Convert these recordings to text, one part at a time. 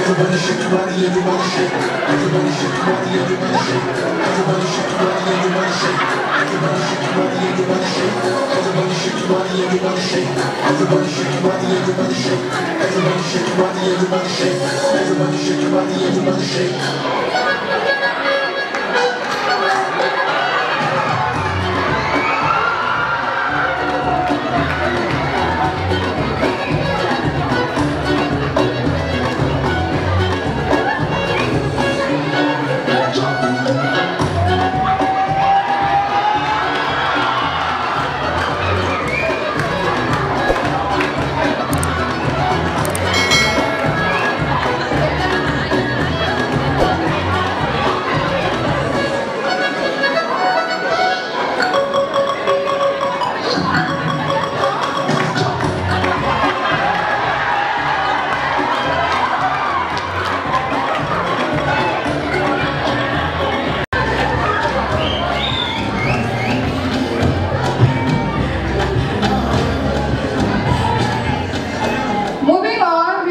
Everybody shake your body, everybody shake. Everybody shake your body, everybody shake. Everybody shake your body, everybody shake. Everybody shake your body, everybody shake. Everybody shake your body, everybody shake. Everybody shake your body, everybody shake. Everybody shake your body, everybody shake. Everybody shake your body, everybody shake.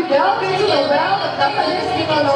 Yo pienso the veo, of tapa de estilo.